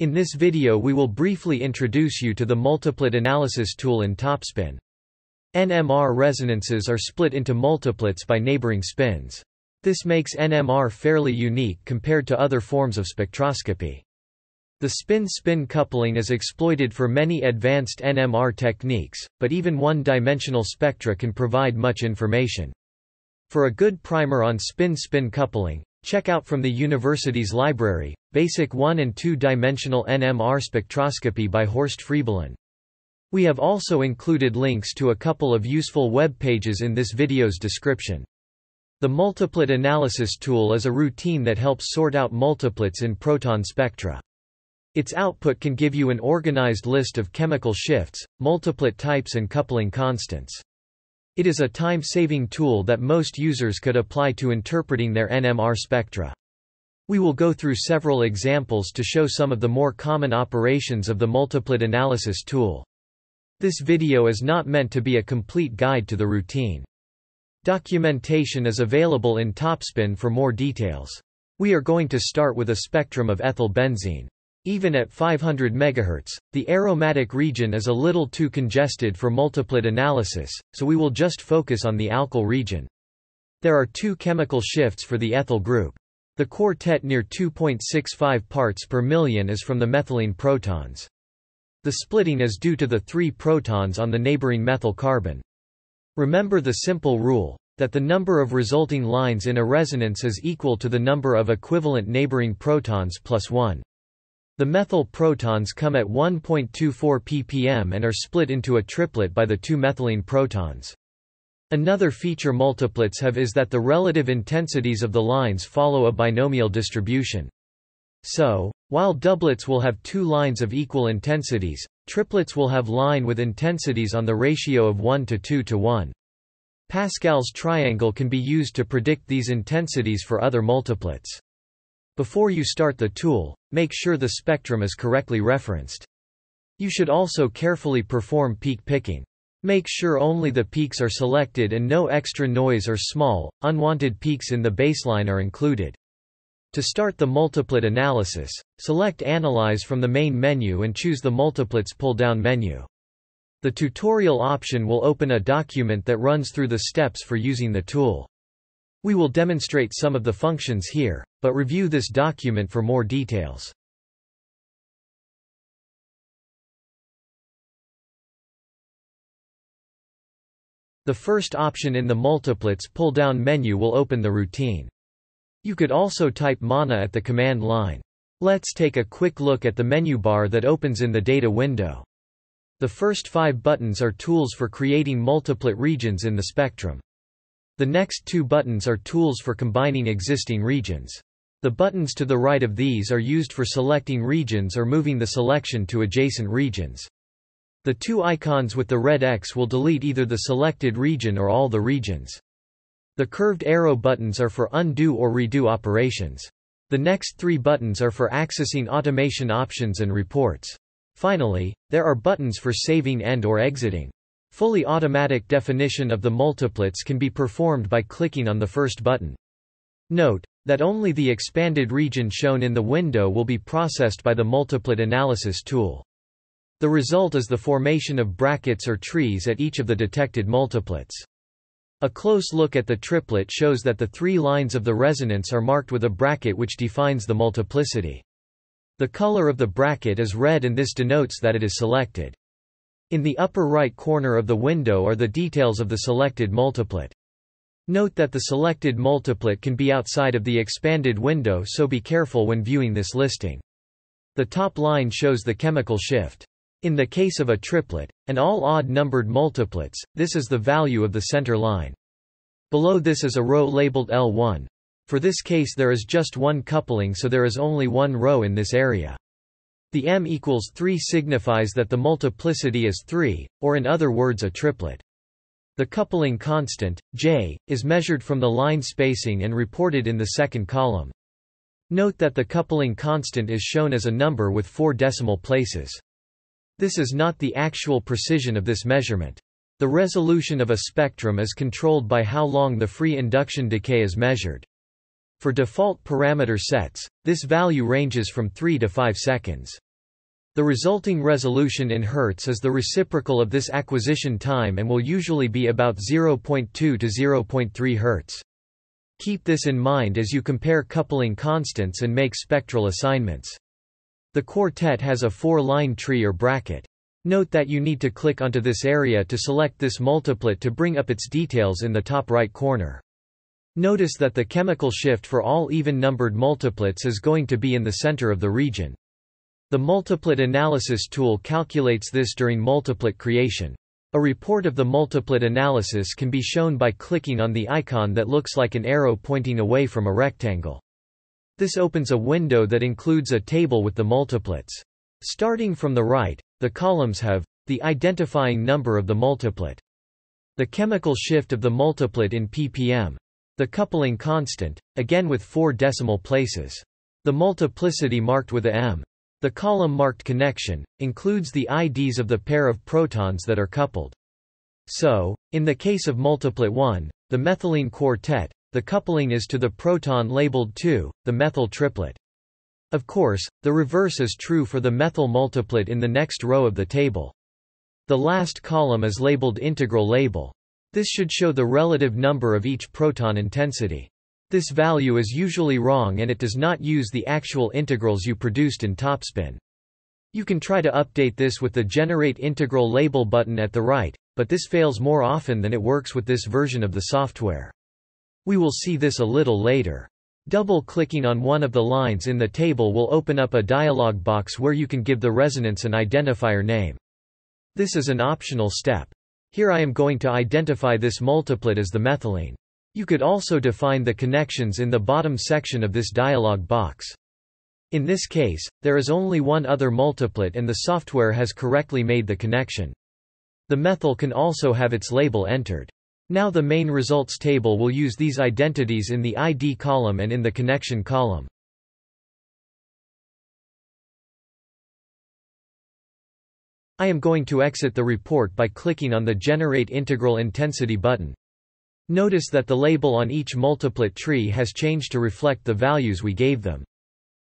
In this video we will briefly introduce you to the multiplet analysis tool in Topspin. NMR resonances are split into multiplets by neighboring spins. This makes NMR fairly unique compared to other forms of spectroscopy. The spin-spin coupling is exploited for many advanced NMR techniques, but even one-dimensional spectra can provide much information. For a good primer on spin-spin coupling, check out from the university's library, Basic 1 and 2-dimensional NMR spectroscopy by Horst Friebolin. We have also included links to a couple of useful web pages in this video's description. The multiplet analysis tool is a routine that helps sort out multiplets in proton spectra. Its output can give you an organized list of chemical shifts, multiplet types and coupling constants. It is a time-saving tool that most users could apply to interpreting their NMR spectra. We will go through several examples to show some of the more common operations of the multiplet analysis tool. This video is not meant to be a complete guide to the routine. Documentation is available in Topspin for more details. We are going to start with a spectrum of ethyl benzene. Even at 500 MHz, the aromatic region is a little too congested for multiplet analysis, so we will just focus on the alkyl region. There are two chemical shifts for the ethyl group. The quartet near 2.65 parts per million is from the methylene protons. The splitting is due to the three protons on the neighboring methyl carbon. Remember the simple rule, that the number of resulting lines in a resonance is equal to the number of equivalent neighboring protons plus 1. The methyl protons come at 1.24 ppm and are split into a triplet by the two methylene protons. Another feature multiplets have is that the relative intensities of the lines follow a binomial distribution. So, while doublets will have two lines of equal intensities, triplets will have line with intensities on the ratio of 1 to 2 to 1. Pascal's triangle can be used to predict these intensities for other multiplets. Before you start the tool, make sure the spectrum is correctly referenced. You should also carefully perform peak picking. Make sure only the peaks are selected and no extra noise or small, unwanted peaks in the baseline are included. To start the multiplet analysis, select Analyze from the main menu and choose the Multiplets pull-down menu. The tutorial option will open a document that runs through the steps for using the tool. We will demonstrate some of the functions here, but review this document for more details. The first option in the multiplets pull-down menu will open the routine. You could also type mana at the command line. Let's take a quick look at the menu bar that opens in the data window. The first five buttons are tools for creating multiplet regions in the spectrum. The next two buttons are tools for combining existing regions. The buttons to the right of these are used for selecting regions or moving the selection to adjacent regions. The two icons with the red X will delete either the selected region or all the regions. The curved arrow buttons are for undo or redo operations. The next three buttons are for accessing automation options and reports. Finally, there are buttons for saving and or exiting. Fully automatic definition of the multiplets can be performed by clicking on the first button. Note, that only the expanded region shown in the window will be processed by the multiplet analysis tool. The result is the formation of brackets or trees at each of the detected multiplets. A close look at the triplet shows that the three lines of the resonance are marked with a bracket which defines the multiplicity. The color of the bracket is red and this denotes that it is selected. In the upper right corner of the window are the details of the selected multiplet. Note that the selected multiplet can be outside of the expanded window so be careful when viewing this listing. The top line shows the chemical shift. In the case of a triplet, and all odd-numbered multiplets, this is the value of the center line. Below this is a row labeled L1. For this case there is just one coupling so there is only one row in this area. The m equals 3 signifies that the multiplicity is 3, or in other words a triplet. The coupling constant, j, is measured from the line spacing and reported in the second column. Note that the coupling constant is shown as a number with four decimal places. This is not the actual precision of this measurement. The resolution of a spectrum is controlled by how long the free induction decay is measured. For default parameter sets, this value ranges from 3 to 5 seconds. The resulting resolution in Hz is the reciprocal of this acquisition time and will usually be about 0.2 to 0.3 Hz. Keep this in mind as you compare coupling constants and make spectral assignments. The quartet has a four-line tree or bracket. Note that you need to click onto this area to select this multiplet to bring up its details in the top right corner. Notice that the chemical shift for all even-numbered multiplets is going to be in the center of the region. The multiplet analysis tool calculates this during multiplet creation. A report of the multiplet analysis can be shown by clicking on the icon that looks like an arrow pointing away from a rectangle. This opens a window that includes a table with the multiplets. Starting from the right, the columns have the identifying number of the multiplet, the chemical shift of the multiplet in ppm, the coupling constant, again with four decimal places, the multiplicity marked with a m, the column marked connection, includes the IDs of the pair of protons that are coupled. So, in the case of multiplet 1, the methylene quartet, the coupling is to the proton labeled 2, the methyl triplet. Of course, the reverse is true for the methyl multiplet in the next row of the table. The last column is labeled integral label. This should show the relative number of each proton intensity. This value is usually wrong and it does not use the actual integrals you produced in topspin. You can try to update this with the Generate Integral Label button at the right, but this fails more often than it works with this version of the software. We will see this a little later. Double-clicking on one of the lines in the table will open up a dialog box where you can give the resonance an identifier name. This is an optional step. Here I am going to identify this multiplet as the methylene. You could also define the connections in the bottom section of this dialog box. In this case, there is only one other multiplet and the software has correctly made the connection. The methyl can also have its label entered. Now the main results table will use these identities in the ID column and in the connection column. I am going to exit the report by clicking on the Generate Integral Intensity button. Notice that the label on each multiplet tree has changed to reflect the values we gave them.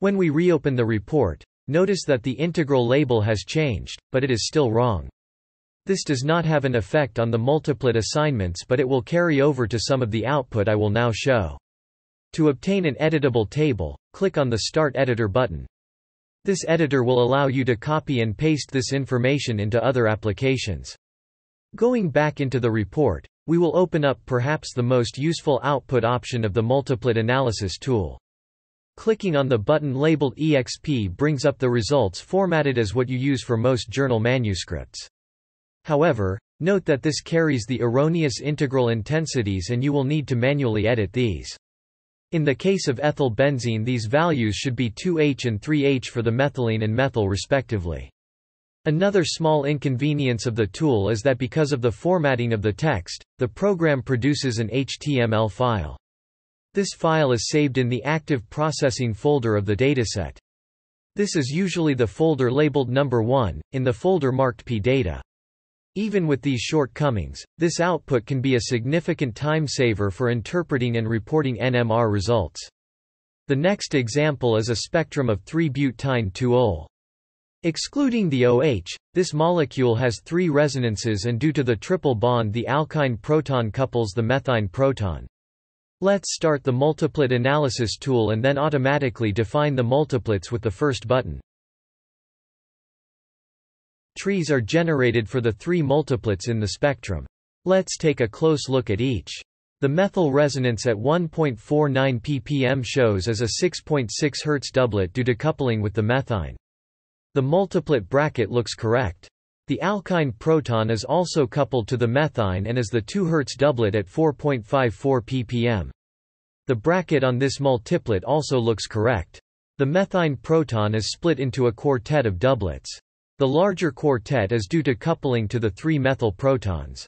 When we reopen the report, notice that the integral label has changed, but it is still wrong. This does not have an effect on the multiplet assignments but it will carry over to some of the output I will now show. To obtain an editable table, click on the Start Editor button. This editor will allow you to copy and paste this information into other applications. Going back into the report, we will open up perhaps the most useful output option of the multiplet analysis tool. Clicking on the button labeled EXP brings up the results formatted as what you use for most journal manuscripts. However, note that this carries the erroneous integral intensities and you will need to manually edit these. In the case of ethyl benzene these values should be 2H and 3H for the methylene and methyl respectively. Another small inconvenience of the tool is that because of the formatting of the text, the program produces an HTML file. This file is saved in the active processing folder of the dataset. This is usually the folder labeled number 1, in the folder marked pdata. Even with these shortcomings, this output can be a significant time saver for interpreting and reporting NMR results. The next example is a spectrum of 3-butyne-2-ol. Excluding the OH, this molecule has three resonances and due to the triple bond the alkyne proton couples the methine proton. Let's start the multiplet analysis tool and then automatically define the multiplets with the first button. Trees are generated for the three multiplets in the spectrum. Let's take a close look at each. The methyl resonance at 1.49 ppm shows as a 6.6 Hz doublet due to coupling with the methyne. The multiplet bracket looks correct. The alkyne proton is also coupled to the methyne and is the 2 Hz doublet at 4.54 ppm. The bracket on this multiplet also looks correct. The methyne proton is split into a quartet of doublets. The larger quartet is due to coupling to the three methyl protons.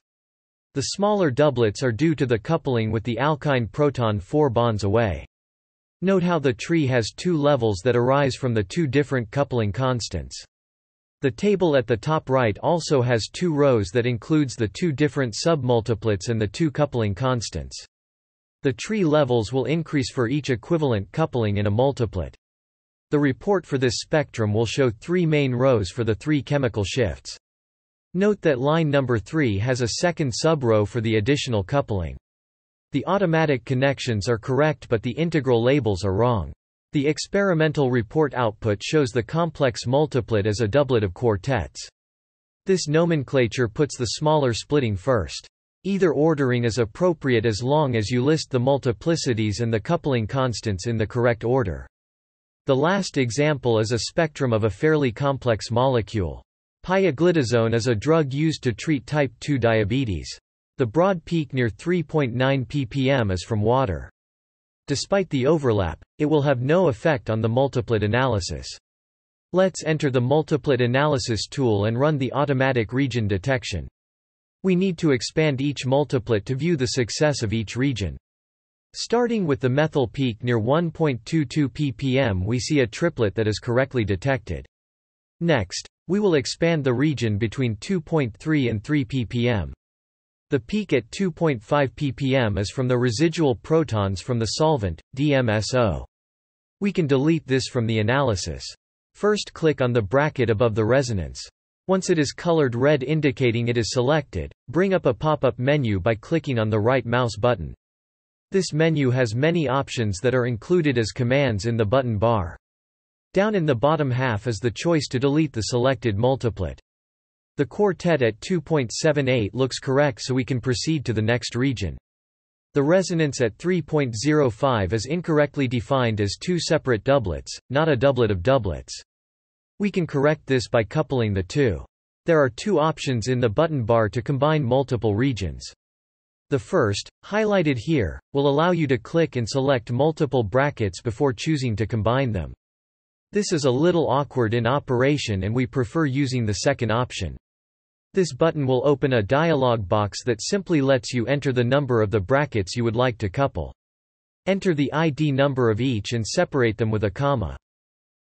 The smaller doublets are due to the coupling with the alkyne proton four bonds away. Note how the tree has two levels that arise from the two different coupling constants. The table at the top right also has two rows that includes the two different submultiplets and the two coupling constants. The tree levels will increase for each equivalent coupling in a multiplet. The report for this spectrum will show three main rows for the three chemical shifts. Note that line number 3 has a second sub-row for the additional coupling. The automatic connections are correct but the integral labels are wrong. The experimental report output shows the complex multiplet as a doublet of quartets. This nomenclature puts the smaller splitting first. Either ordering is appropriate as long as you list the multiplicities and the coupling constants in the correct order. The last example is a spectrum of a fairly complex molecule. Pioglitazone is a drug used to treat type 2 diabetes. The broad peak near 3.9 ppm is from water. Despite the overlap, it will have no effect on the multiplet analysis. Let's enter the multiplet analysis tool and run the automatic region detection. We need to expand each multiplet to view the success of each region. Starting with the methyl peak near 1.22 ppm we see a triplet that is correctly detected. Next, we will expand the region between 2.3 and 3 ppm. The peak at 2.5 ppm is from the residual protons from the solvent, DMSO. We can delete this from the analysis. First click on the bracket above the resonance. Once it is colored red indicating it is selected, bring up a pop-up menu by clicking on the right mouse button. This menu has many options that are included as commands in the button bar. Down in the bottom half is the choice to delete the selected multiplet. The quartet at 2.78 looks correct so we can proceed to the next region. The resonance at 3.05 is incorrectly defined as two separate doublets, not a doublet of doublets. We can correct this by coupling the two. There are two options in the button bar to combine multiple regions. The first, highlighted here, will allow you to click and select multiple brackets before choosing to combine them. This is a little awkward in operation and we prefer using the second option. This button will open a dialog box that simply lets you enter the number of the brackets you would like to couple. Enter the ID number of each and separate them with a comma.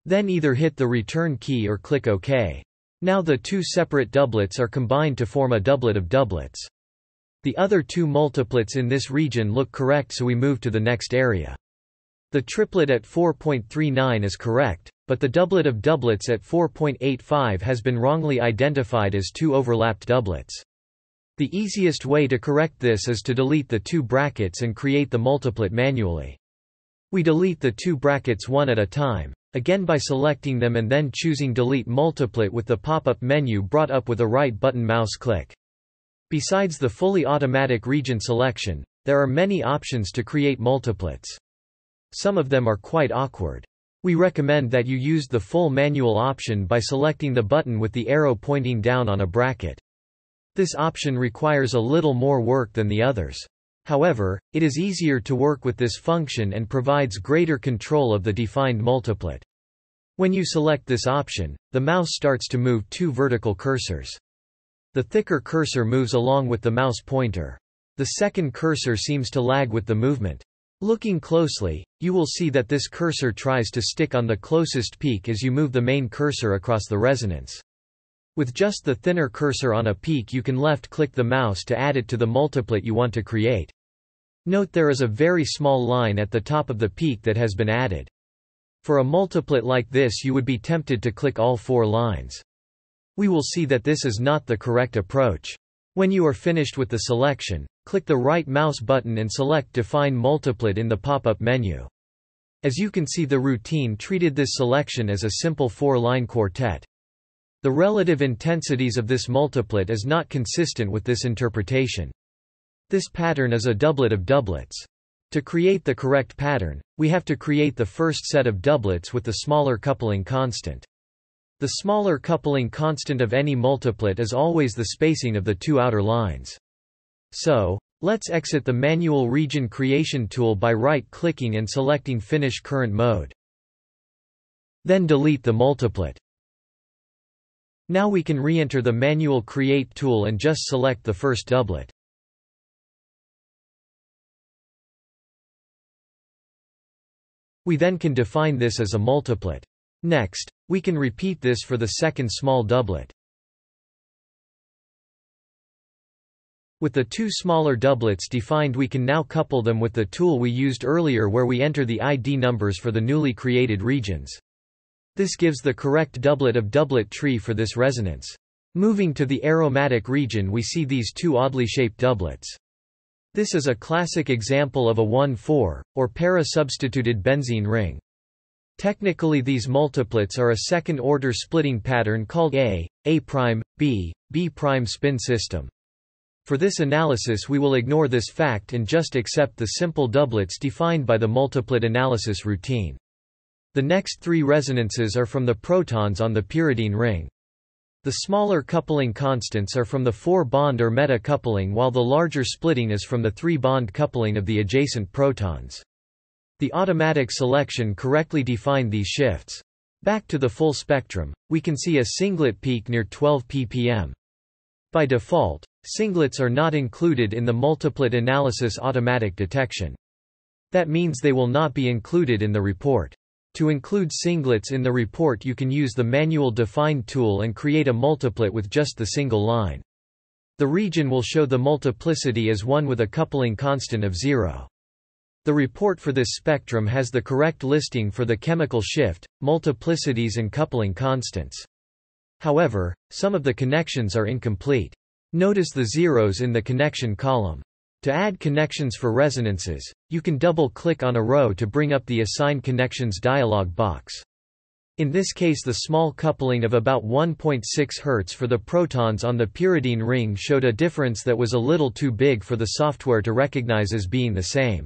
Then either hit the return key or click OK. Now the two separate doublets are combined to form a doublet of doublets. The other two multiplets in this region look correct so we move to the next area. The triplet at 4.39 is correct, but the doublet of doublets at 4.85 has been wrongly identified as two overlapped doublets. The easiest way to correct this is to delete the two brackets and create the multiplet manually. We delete the two brackets one at a time, again by selecting them and then choosing Delete Multiplet with the pop-up menu brought up with a right button mouse click. Besides the fully automatic region selection, there are many options to create multiplets. Some of them are quite awkward. We recommend that you use the full manual option by selecting the button with the arrow pointing down on a bracket. This option requires a little more work than the others. However, it is easier to work with this function and provides greater control of the defined multiplet. When you select this option, the mouse starts to move two vertical cursors. The thicker cursor moves along with the mouse pointer. The second cursor seems to lag with the movement. Looking closely, you will see that this cursor tries to stick on the closest peak as you move the main cursor across the resonance. With just the thinner cursor on a peak you can left-click the mouse to add it to the multiplet you want to create. Note there is a very small line at the top of the peak that has been added. For a multiplet like this you would be tempted to click all four lines. We will see that this is not the correct approach. When you are finished with the selection, click the right mouse button and select Define Multiplet in the pop-up menu. As you can see the routine treated this selection as a simple four-line quartet. The relative intensities of this multiplet is not consistent with this interpretation. This pattern is a doublet of doublets. To create the correct pattern, we have to create the first set of doublets with the smaller coupling constant. The smaller coupling constant of any multiplet is always the spacing of the two outer lines. So, let's exit the manual region creation tool by right-clicking and selecting Finish Current Mode. Then delete the multiplet. Now we can re-enter the manual Create tool and just select the first doublet. We then can define this as a multiplet. Next, we can repeat this for the second small doublet. With the two smaller doublets defined we can now couple them with the tool we used earlier where we enter the ID numbers for the newly created regions. This gives the correct doublet of doublet tree for this resonance. Moving to the aromatic region we see these two oddly shaped doublets. This is a classic example of a 1,4, or para-substituted benzene ring. Technically these multiplets are a second-order splitting pattern called A, A', B, B' spin system. For this analysis we will ignore this fact and just accept the simple doublets defined by the multiplet analysis routine. The next three resonances are from the protons on the pyridine ring. The smaller coupling constants are from the 4-bond or meta-coupling while the larger splitting is from the 3-bond coupling of the adjacent protons. The automatic selection correctly defined these shifts. Back to the full spectrum, we can see a singlet peak near 12 ppm. By default, singlets are not included in the multiplet analysis automatic detection. That means they will not be included in the report. To include singlets in the report you can use the manual define tool and create a multiplet with just the single line. The region will show the multiplicity as one with a coupling constant of zero. The report for this spectrum has the correct listing for the chemical shift, multiplicities and coupling constants. However, some of the connections are incomplete. Notice the zeros in the connection column. To add connections for resonances, you can double-click on a row to bring up the Assign Connections dialog box. In this case the small coupling of about 1.6 Hz for the protons on the pyridine ring showed a difference that was a little too big for the software to recognize as being the same.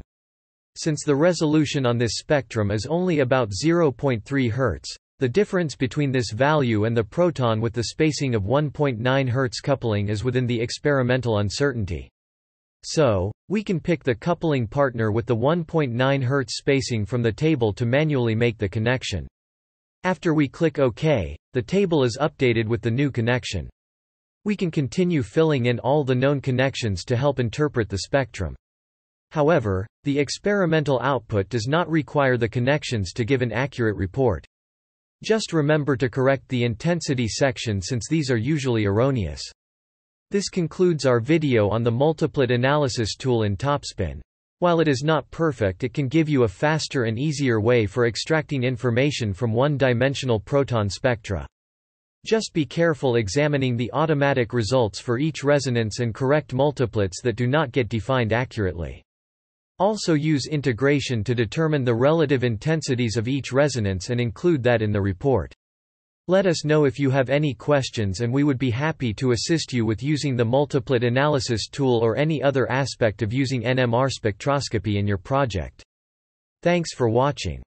Since the resolution on this spectrum is only about 0.3 Hz, the difference between this value and the proton with the spacing of 1.9 Hz coupling is within the experimental uncertainty. So, we can pick the coupling partner with the 1.9 Hz spacing from the table to manually make the connection. After we click OK, the table is updated with the new connection. We can continue filling in all the known connections to help interpret the spectrum. However, the experimental output does not require the connections to give an accurate report. Just remember to correct the intensity section since these are usually erroneous. This concludes our video on the multiplet analysis tool in Topspin. While it is not perfect it can give you a faster and easier way for extracting information from one-dimensional proton spectra. Just be careful examining the automatic results for each resonance and correct multiplets that do not get defined accurately. Also use integration to determine the relative intensities of each resonance and include that in the report. Let us know if you have any questions and we would be happy to assist you with using the multiplet analysis tool or any other aspect of using NMR spectroscopy in your project. Thanks for watching.